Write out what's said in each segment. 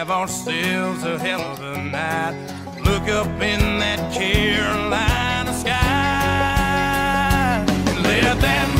Have ourselves a hell of a night. Look up in that Carolina sky. and Let that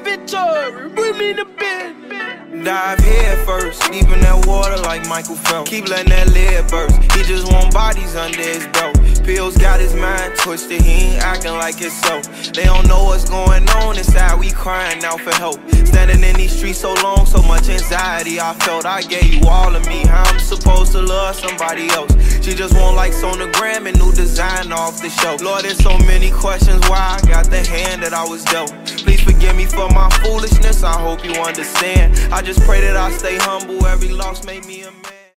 Victor, bring me the bed. Dive head first, deep in that water like Michael Phelps. Keep letting that lid burst. He just want bodies under his belt. Pills got his mind twisted, he ain't acting like so. They don't know what's going on inside, we crying out for help. Standing in these streets so long, so much anxiety I felt. I gave you all of me, how I'm supposed to love somebody else. She just want likes on the gram and new design off the show. Lord, there's so many questions why I got the hand that I was dealt. Please forgive me for my foolishness, I hope you understand. I just pray that I stay humble, every loss made me a man.